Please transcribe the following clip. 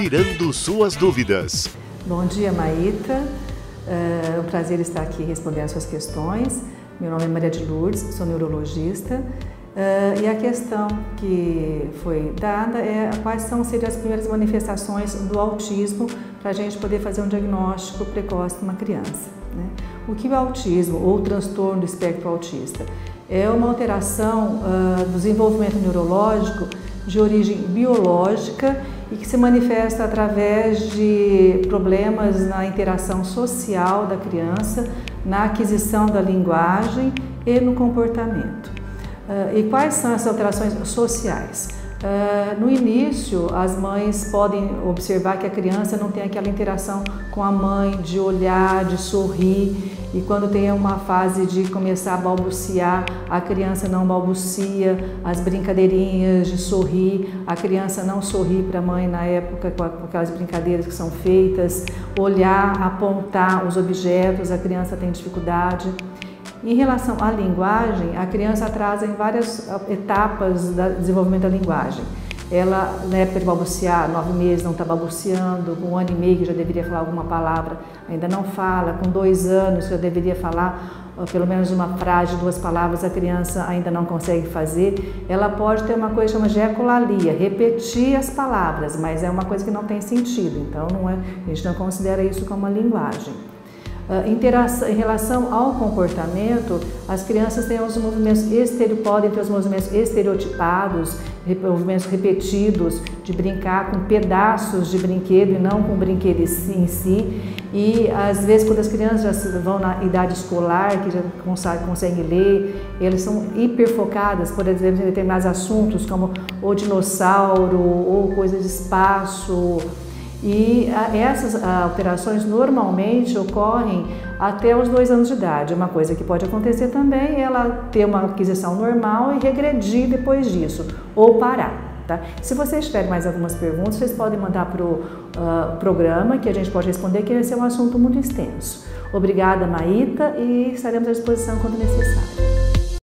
tirando suas dúvidas. Bom dia, Maíta. É um prazer estar aqui respondendo as suas questões. Meu nome é Maria de Lourdes, sou neurologista. Uh, e a questão que foi dada é quais são seriam as primeiras manifestações do autismo para a gente poder fazer um diagnóstico precoce de uma criança. Né? O que é o autismo ou transtorno do espectro autista? É uma alteração uh, do desenvolvimento neurológico de origem biológica e que se manifesta através de problemas na interação social da criança, na aquisição da linguagem e no comportamento. Uh, e quais são essas alterações sociais? Uh, no início, as mães podem observar que a criança não tem aquela interação com a mãe, de olhar, de sorrir, e quando tem uma fase de começar a balbuciar, a criança não balbucia, as brincadeirinhas de sorrir, a criança não sorri para a mãe na época com aquelas brincadeiras que são feitas, olhar, apontar os objetos, a criança tem dificuldade. Em relação à linguagem, a criança atrasa em várias etapas do desenvolvimento da linguagem. Ela, época de balbuciar, nove meses não está balbuciando, com um ano e meio que já deveria falar alguma palavra, ainda não fala, com dois anos já deveria falar pelo menos uma frase, duas palavras, a criança ainda não consegue fazer. Ela pode ter uma coisa chamada de ecolalia, repetir as palavras, mas é uma coisa que não tem sentido, então não é, a gente não considera isso como uma linguagem. Uh, em relação ao comportamento, as crianças têm os movimentos estereo, podem ter os movimentos estereotipados, movimentos repetidos, de brincar com pedaços de brinquedo e não com o brinquedo em si. E às vezes, quando as crianças já vão na idade escolar, que já conseguem ler, eles são hiperfocadas, por exemplo, em determinados assuntos, como o dinossauro ou coisa de espaço e ah, essas ah, alterações normalmente ocorrem até os dois anos de idade. Uma coisa que pode acontecer também é ela ter uma aquisição normal e regredir depois disso, ou parar. Tá? Se vocês tiverem mais algumas perguntas, vocês podem mandar para o uh, programa que a gente pode responder, que esse é um assunto muito extenso. Obrigada, Maíta, e estaremos à disposição quando necessário.